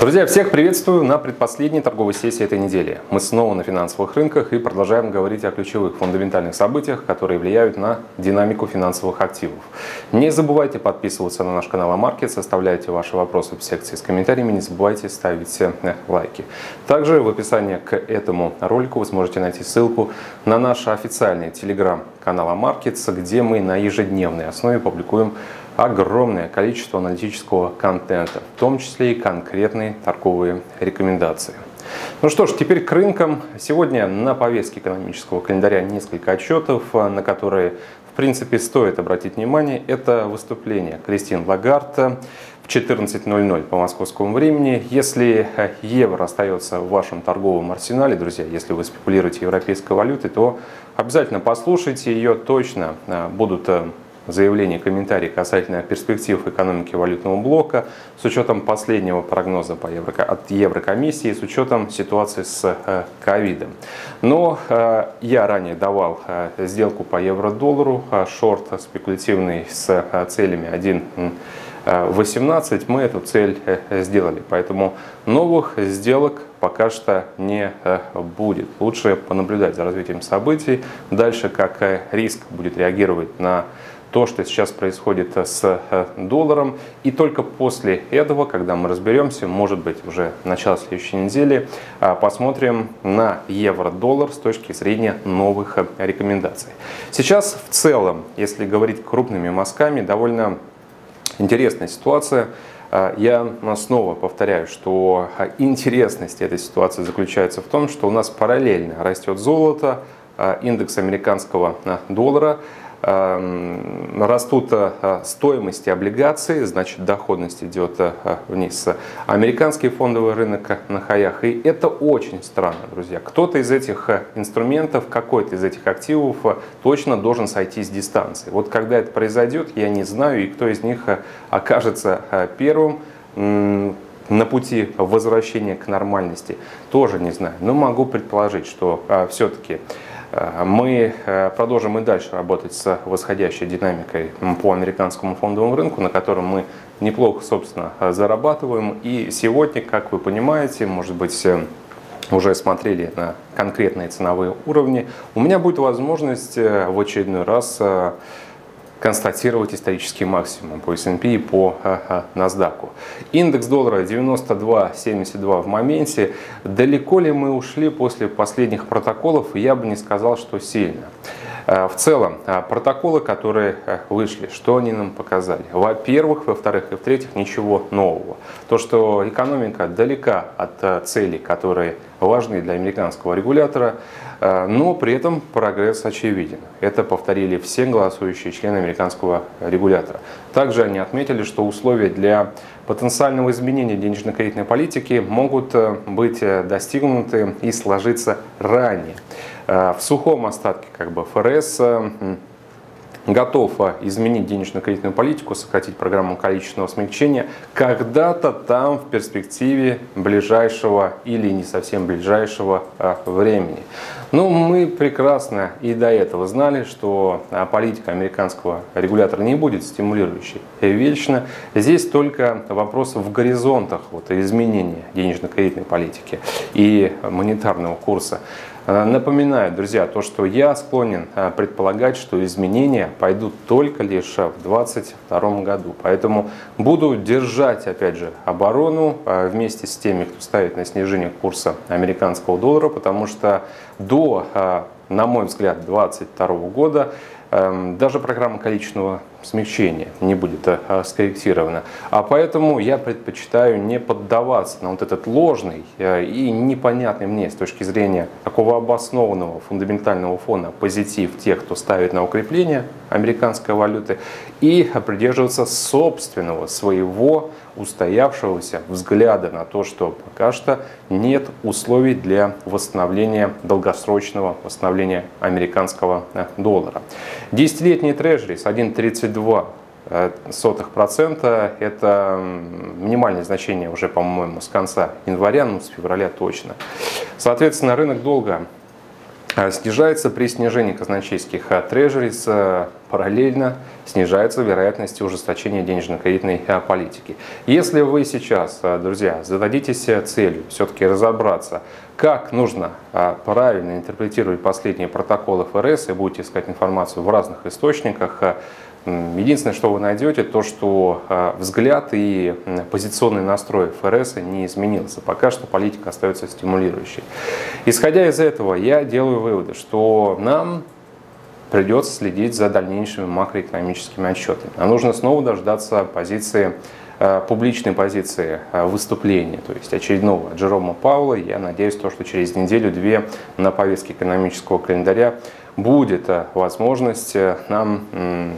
Друзья, всех приветствую на предпоследней торговой сессии этой недели. Мы снова на финансовых рынках и продолжаем говорить о ключевых фундаментальных событиях, которые влияют на динамику финансовых активов. Не забывайте подписываться на наш канал AMarkets, оставляйте ваши вопросы в секции с комментариями, не забывайте ставить э, лайки. Также в описании к этому ролику вы сможете найти ссылку на наш официальный телеграм-канал AMarkets, где мы на ежедневной основе публикуем огромное количество аналитического контента, в том числе и конкретные торговые рекомендации. Ну что ж, теперь к рынкам. Сегодня на повестке экономического календаря несколько отчетов, на которые, в принципе, стоит обратить внимание. Это выступление Кристин Лагарта в 14.00 по московскому времени. Если евро остается в вашем торговом арсенале, друзья, если вы спекулируете европейской валютой, то обязательно послушайте ее, точно а, будут заявление, комментарий касательно перспектив экономики валютного блока с учетом последнего прогноза по евро, от Еврокомиссии, с учетом ситуации с э, ковидом. Но э, я ранее давал э, сделку по евро-доллару, шорт спекулятивный с целями 1 18 мы эту цель сделали. Поэтому новых сделок пока что не будет. Лучше понаблюдать за развитием событий. Дальше, как риск будет реагировать на то, что сейчас происходит с э, долларом. И только после этого, когда мы разберемся, может быть уже начало следующей недели, а, посмотрим на евро-доллар с точки зрения новых э, рекомендаций. Сейчас в целом, если говорить крупными мазками, довольно интересная ситуация. Я снова повторяю, что интересность этой ситуации заключается в том, что у нас параллельно растет золото, индекс американского доллара – растут э, стоимости облигаций, значит доходность идет э, вниз. Американский фондовый рынок на хаях. И это очень странно, друзья. Кто-то из этих э, инструментов, какой-то из этих активов точно должен сойти с дистанции. Вот когда это произойдет, я не знаю, и кто из них окажется первым на пути возвращения к нормальности, тоже не знаю. Но могу предположить, что все-таки мы э, продолжим и дальше работать с восходящей динамикой по американскому фондовому рынку, на котором мы неплохо, собственно, зарабатываем. И сегодня, как вы понимаете, может быть, э, уже смотрели на конкретные ценовые уровни, у меня будет возможность в очередной раз констатировать исторический максимум по S&P и по NASDAQ. Индекс доллара 92.72 в моменте. Далеко ли мы ушли после последних протоколов? Я бы не сказал, что сильно. Э, в целом, э, протоколы, которые э, вышли, что они нам показали? Во-первых, во-вторых и в-третьих, ничего нового. То, что экономика далека от целей, которые важны для американского регулятора, но при этом прогресс очевиден. Это повторили все голосующие члены американского регулятора. Также они отметили, что условия для потенциального изменения денежно-кредитной политики могут быть достигнуты и сложиться ранее. Э, в сухом остатке как бы ФРС э, готов э, изменить денежно-кредитную политику, сократить программу количественного смягчения когда-то там в перспективе ближайшего или не совсем ближайшего времени. Но мы прекрасно и до этого знали, что политика американского регулятора не будет стимулирующей вечно. Здесь только вопрос в горизонтах вот, изменения денежно-кредитной политики и монетарного курса. Э, напоминаю, друзья, то, что я склонен э, предполагать, что изменения пойдут только лишь в 2022 году. Поэтому буду держать, опять же, оборону э, вместе с теми, кто ставит на снижение курса американского доллара, потому что до, на мой взгляд, 2022 года Эм, даже программа количественного смягчение не будет э, а, скорректировано. А поэтому я предпочитаю не поддаваться на вот этот ложный э, и непонятный мне с точки зрения такого обоснованного фундаментального фона позитив тех, кто ставит на укрепление американской валюты, и придерживаться собственного, своего устоявшегося взгляда на то, что пока что нет условий для восстановления долгосрочного восстановления американского э, доллара. Десятилетний трежери с 1,30 0,22% э, это минимальное значение уже, по-моему, с конца января, ну, с февраля точно. Соответственно, рынок долго э, снижается при снижении казначейских э, трежерис, параллельно снижается вероятность ужесточения денежно-кредитной политики. Если вы сейчас, друзья, зададитесь целью все-таки разобраться, как нужно правильно интерпретировать последние протоколы ФРС и будете искать информацию в разных источниках, Единственное, что вы найдете, то, что а, взгляд и позиционный настрой ФРС не изменился. Пока что политика остается стимулирующей. Исходя из этого, я делаю выводы, что нам придется следить за дальнейшими макроэкономическими отчетами. А нужно снова дождаться позиции а, публичной позиции а, выступления, то есть очередного Джерома Паула. Я надеюсь, то, что через неделю-две на повестке экономического календаря будет э, возможность э, нам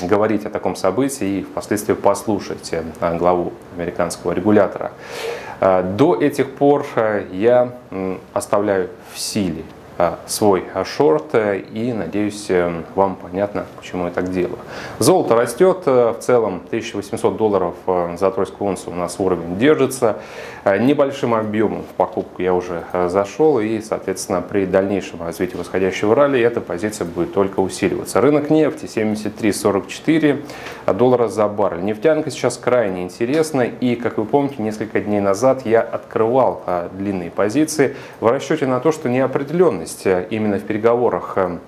говорить о таком событии и впоследствии послушать э, главу американского регулятора. До этих пор я оставляю в силе свой а, шорт э, и надеюсь э, вам понятно, почему я так делаю. Золото растет, э, в целом 1800 долларов за тройскую унцию у нас уровень держится. Небольшим объемом в покупку я уже зашел и, соответственно, при дальнейшем развитии восходящего ралли эта позиция будет только усиливаться. Рынок нефти 73-44 доллара за баррель. Нефтянка сейчас крайне интересна и, как вы помните, несколько дней назад я открывал длинные позиции в расчете на то, что неопределенность неопределенность э, именно в переговорах э,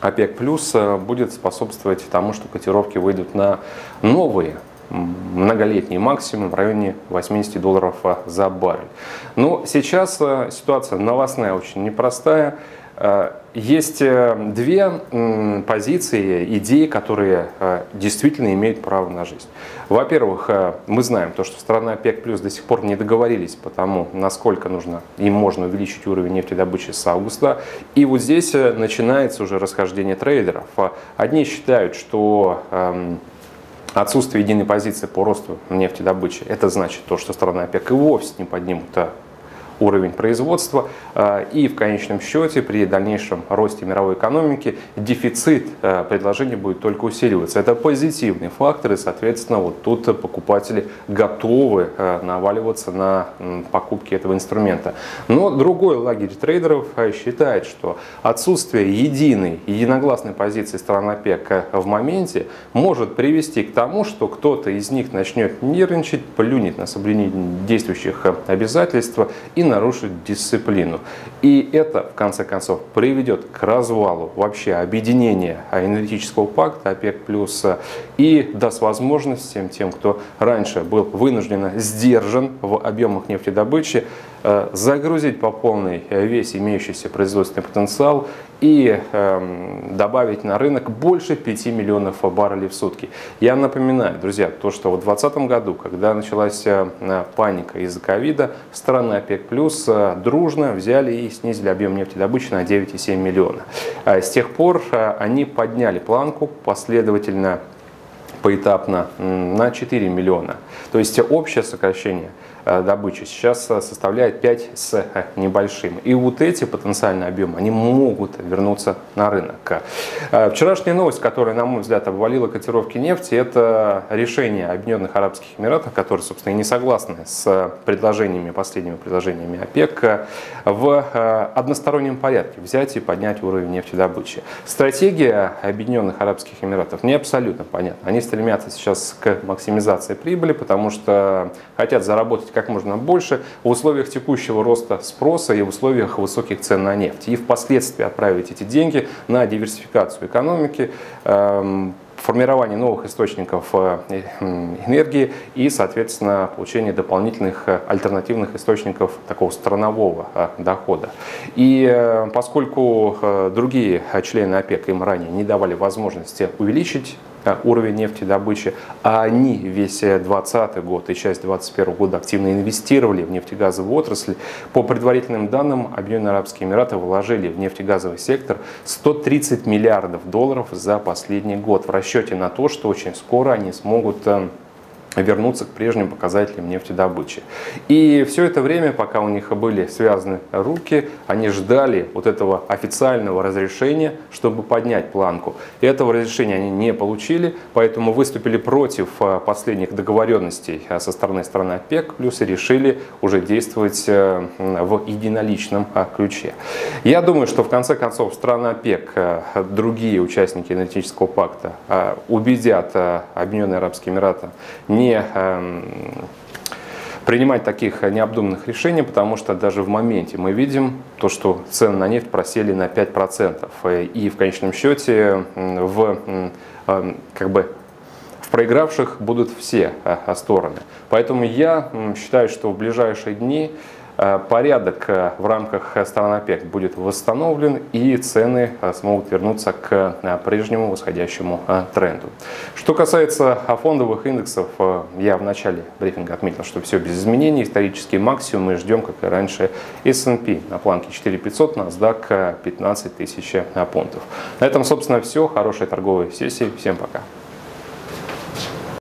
ОПЕК плюс э, будет способствовать тому, что котировки выйдут на новые многолетний максимум в районе 80 долларов за баррель. Но сейчас ситуация новостная очень непростая. Э, есть э, две позиции, идеи, которые э, действительно имеют право на жизнь. Во-первых, мы знаем то, что страны ОПЕК плюс до сих пор не договорились по тому, насколько нужно им можно увеличить уровень нефтедобычи с августа. И вот здесь начинается уже расхождение трейдеров. Одни считают, что эм, отсутствие единой позиции по росту нефтедобычи, это значит то, что страны ОПЕК и вовсе не поднимут уровень производства. А, и в конечном счете при дальнейшем росте мировой экономики дефицит а, предложения будет только усиливаться. Это позитивный фактор и, соответственно, вот тут покупатели готовы а, наваливаться на покупки этого инструмента. Но другой лагерь трейдеров считает, что отсутствие единой, единогласной позиции стран ОПЕК в моменте может привести к тому, что кто-то из них начнет нервничать, плюнет на соблюдение действующих обязательств и нарушить дисциплину. И это, в конце концов, приведет к развалу вообще объединения энергетического пакта ОПЕК+, и даст возможность всем тем, кто раньше был вынужденно сдержан в объемах нефтедобычи, загрузить по полной весь имеющийся производственный потенциал и э, добавить на рынок больше 5 миллионов баррелей в сутки. Я напоминаю, друзья, то, что в 2020 году, когда началась э, паника из-за ковида, страны ОПЕК плюс э, дружно взяли и снизили объем нефтедобычи на 9,7 миллиона. С тех пор э, они подняли планку последовательно поэтапно на 4 миллиона. То есть общее сокращение – Э, добычи сейчас э, составляет 5 с э, небольшим. И вот эти потенциальные объемы, они могут вернуться на рынок. Вчерашняя новость, которая, на мой взгляд, обвалила котировки нефти, это решение Объединенных Арабских Эмиратов, которые, собственно, и не согласны с предложениями, последними предложениями ОПЕК, в одностороннем порядке взять и поднять уровень нефтедобычи. Стратегия Объединенных Арабских Эмиратов не абсолютно понятна. Они стремятся сейчас к максимизации прибыли, потому что хотят заработать как можно больше в условиях текущего роста спроса и в условиях высоких цен на нефть. И впоследствии отправить эти деньги на диверсификацию экономики, эм, формирование новых источников э, энергии и, соответственно, получение дополнительных э, альтернативных источников такого странового э, дохода. И поскольку другие члены ОПЕК им ранее не давали возможности увеличить уровень нефтедобычи, а они весь 2020 год и часть 2021 года активно инвестировали в нефтегазовую отрасль. По предварительным данным, Объединенные Арабские Эмираты вложили в нефтегазовый сектор 130 миллиардов долларов за последний год в расчете на то, что очень скоро они смогут э, вернуться к прежним показателям нефтедобычи. И все это время, пока у них были связаны руки, они ждали вот этого официального разрешения, чтобы поднять планку. И этого разрешения они не получили, поэтому выступили против а, последних договоренностей а, со стороны страны ОПЕК, плюс и решили уже действовать э, в единоличном а, ключе. Я думаю, что в конце концов страны ОПЕК, другие участники энергетического пакта убедят Объединенные Арабские Эмираты не не эм, принимать таких необдуманных решений, потому что даже в моменте мы видим то, что цены на нефть просели на 5%. И в конечном счете в, эм, как бы, в проигравших будут все э, стороны. Поэтому я считаю, что в ближайшие дни порядок э, в рамках стран ОПЕК будет восстановлен и цены э, смогут вернуться к прежнему восходящему тренду. Что касается фондовых индексов, я в начале брифинга отметил, что все без изменений, исторический максимум мы ждем, как и раньше, S&P на планке 4500, NASDAQ 15 тысяч пунктов. На этом, собственно, все. Хорошей торговой сессии. Всем пока.